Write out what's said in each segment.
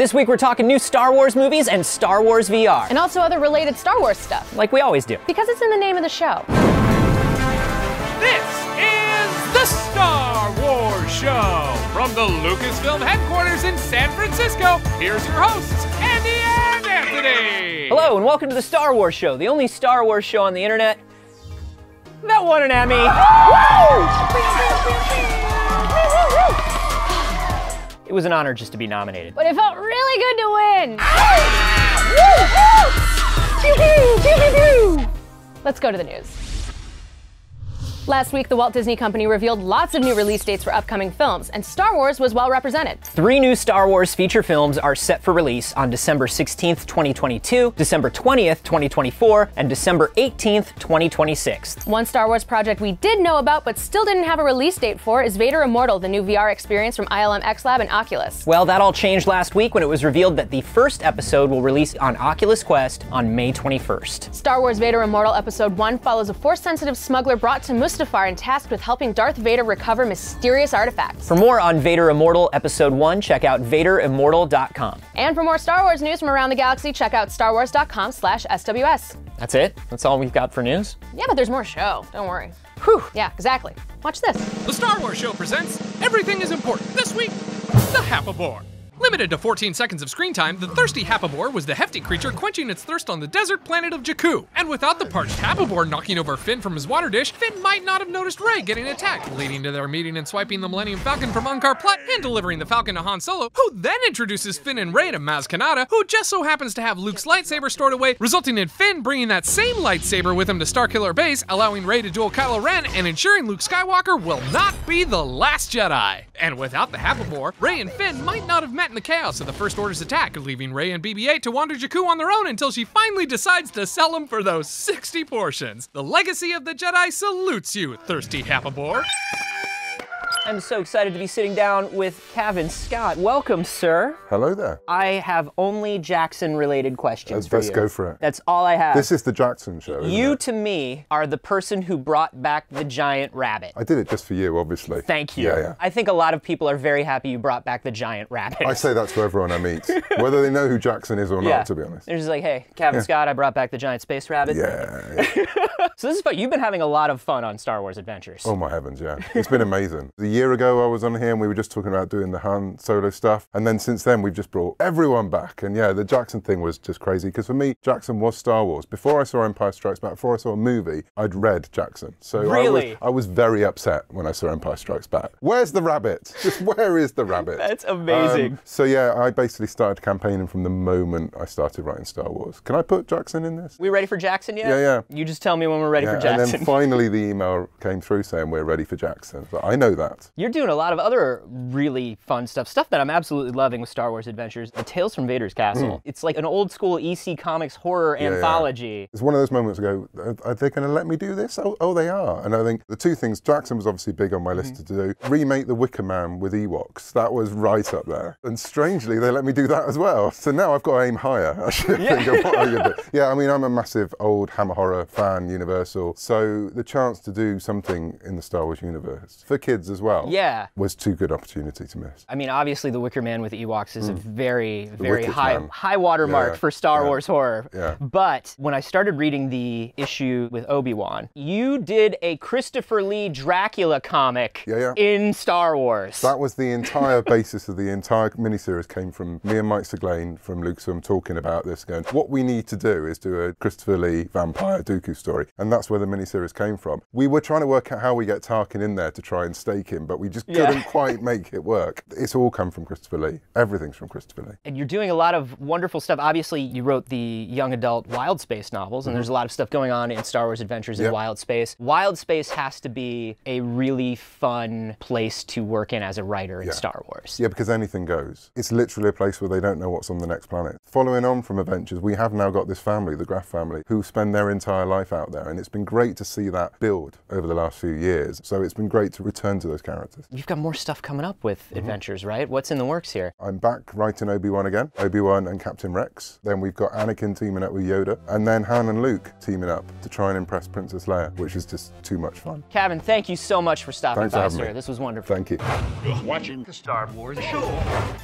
This week we're talking new Star Wars movies and Star Wars VR. And also other related Star Wars stuff. Like we always do. Because it's in the name of the show. This is the Star Wars Show from the Lucasfilm headquarters in San Francisco. Here's your hosts, Andi and Anthony. Hello and welcome to the Star Wars Show, the only Star Wars show on the internet that won an Emmy. It was an honor just to be nominated. But it felt really good to win. Let's go to the news. Last week, the Walt Disney Company revealed lots of new release dates for upcoming films, and Star Wars was well represented. Three new Star Wars feature films are set for release on December 16th, 2022, December 20th, 2024, and December 18th, 2026. One Star Wars project we did know about but still didn't have a release date for is Vader Immortal, the new VR experience from ILM X Lab and Oculus. Well, that all changed last week when it was revealed that the first episode will release on Oculus Quest on May 21st. Star Wars Vader Immortal Episode 1 follows a Force sensitive smuggler brought to Mustafar and tasked with helping Darth Vader recover mysterious artifacts. For more on Vader Immortal Episode 1, check out VaderImmortal.com. And for more Star Wars news from around the galaxy, check out StarWars.com slash SWS. That's it? That's all we've got for news? Yeah, but there's more show. Don't worry. Whew. Yeah, exactly. Watch this. The Star Wars Show presents Everything is Important. This week, the Happabore. Limited to 14 seconds of screen time, the thirsty Happabore was the hefty creature quenching its thirst on the desert planet of Jakku. And without the parched Happabore knocking over Finn from his water dish, Finn might not have noticed Rey getting attacked, leading to their meeting and swiping the Millennium Falcon from Unkar Plutt and delivering the Falcon to Han Solo, who then introduces Finn and Rey to Maz Kanata, who just so happens to have Luke's lightsaber stored away, resulting in Finn bringing that same lightsaber with him to Starkiller Base, allowing Rey to duel Kylo Ren and ensuring Luke Skywalker will not be the last Jedi. And without the Happabore, Rey and Finn might not have met in the chaos of the First Order's attack, leaving Rey and BB-8 to wander Jakku on their own until she finally decides to sell them for those 60 portions. The legacy of the Jedi salutes you, thirsty Happabore. I'm so excited to be sitting down with Cavan Scott. Welcome, sir. Hello there. I have only Jaxxon related questions Let's, for let's you. go for it. That's all I have. This is the Jaxxon show. you to me are the person who brought back the giant rabbit. I did it just for you, obviously. Thank you. Yeah, yeah. I think a lot of people are very happy you brought back the giant rabbit. I say that to everyone I meet, whether they know who Jaxxon is or not, to be honest. They're just like, hey, Cavan Scott, I brought back the giant space rabbit. Yeah. yeah. So this is fun. You've been having a lot of fun on Star Wars Adventures. Oh my heavens, yeah. It's been amazing. A year ago I was on here and we were just talking about doing the Han Solo stuff. And then since then we've just brought everyone back. And yeah, the Jaxxon thing was just crazy because for me, Jaxxon was Star Wars. Before I saw Empire Strikes Back, before I saw a movie, I'd read Jaxxon. So Really? I, was, I was very upset when I saw Empire Strikes Back. Where's the rabbit? Just where is the rabbit? That's amazing. Um, so yeah, I basically started campaigning from the moment I started writing Star Wars. Can I put Jaxxon in this? we ready for Jaxxon yet? Yeah, yeah. You just tell me when we're ready Yeah, for and Jaxxon. then finally the email came through saying we're ready for Jaxxon. But I know that. You're doing a lot of other really fun stuff, stuff that I'm absolutely loving with Star Wars Adventures. The Tales from Vader's Castle. It's like an old school EC Comics horror Hmm. yeah. anthology. It's one of those moments ago, are- are they going to let me do this? Oh, oh, they are. And I think the two things, Jaxxon was obviously big on my list Mm-hmm. to do. Remake The Wicker Man with Ewoks. That was right up there. And strangely, they let me do that as well. So now I've got to aim higher. I should think of what I could do. Yeah, I mean, I'm a massive old Hammer Horror fan, Universal. So the chance to do something in the Star Wars universe for kids as well Yeah. was too good opportunity to miss. I mean, obviously, The Wicker Man with Ewoks is a mm. very, very high Man. high watermark Yeah, for Star yeah, Wars horror. yeah. But when I started reading the issue with Obi Wan, you did a Christopher Lee Dracula comic Yeah, yeah. in Star Wars. That was the entire basis of the entire miniseries came from me and Mike Siglain from Lucasfilm talking about this, going, what we need to do is do a Christopher Lee vampire Dooku story. And that's where the miniseries came from. We were trying to work out how we get Tarkin in there to try and stake him, but we just Yeah. couldn't quite make it work. It's all come from Christopher Lee. Everything's from Christopher Lee. and you're doing a lot of wonderful stuff. Obviously, you wrote the young adult Wild Space novels, and mm-hmm. there's a lot of stuff going on in Star Wars Adventures in. Yep. Wild Space. Wild Space has to be a really fun place to work in as a writer in Yeah. Star Wars. Yeah, because anything goes. It's literally a place where they don't know what's on the next planet. Following on from Adventures, we have now got this family, the Graf family, who spend their entire life out there, and it's been great to see that build over the last few years. So it's been great to return to those characters. You've got more stuff coming up with Mm-hmm. adventures, right? What's in the works here? I'm back writing Obi-Wan again, Obi-Wan and Captain Rex. Then we've got Anakin teaming up with Yoda, and then Han and Luke teaming up to try and impress Princess Leia, which is just too much fun. Cavan, thank you so much for stopping Thanks for by, having sir. me. This was wonderful. Thank you. watching the Star Wars show.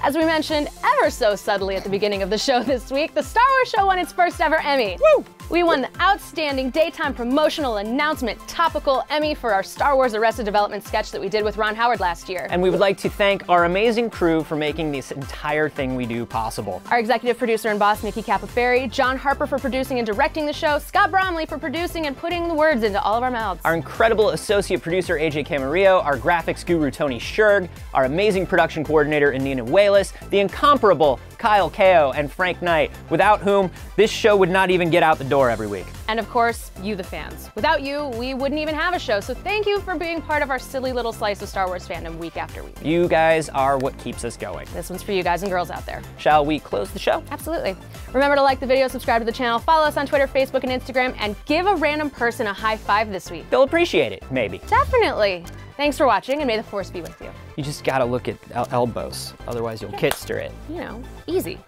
As we mentioned ever so subtly at the beginning of the show this week, the Star Wars show won its first ever Emmy. Woo! We won the Outstanding Daytime Promotional Announcement Topical Emmy for our Star Wars Arrested Development sketch that we did with Ron Howard last year. And we would like to thank our amazing crew for making this entire thing we do possible. Our executive producer and boss, Nikki Capaferri, John Harper for producing and directing the show, Scott Bromley for producing and putting the words into all of our mouths. Our incredible associate producer, AJ Camarillo, our graphics guru, Tony Scherg, our amazing production coordinator, Anina Wayless, the incomparable Kyle Kao, and Frank Knight, without whom this show would not even get out the door every week. and of course, you, the fans. Without you, we wouldn't even have a show, so thank you for being part of our silly little slice of Star Wars fandom week after week. You guys are what keeps us going. This one's for you guys and girls out there. Shall we close the show? Absolutely. Remember to like the video, subscribe to the channel, follow us on Twitter, Facebook, and Instagram, and give a random person a high five this week. They'll appreciate it, maybe. Definitely. Thanks for watching, and may the force be with you. You just gotta look at el- elbows, otherwise you'll kitster it. You know, easy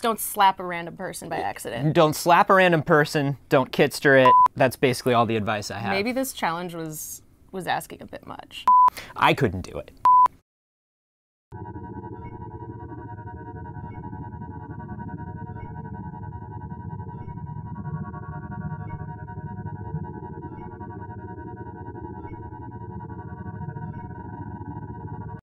just don't slap a random person by accident. Don't slap a random person. Don't kitster it. That's basically all the advice I have. Maybe this challenge was was asking a bit much. I couldn't do it.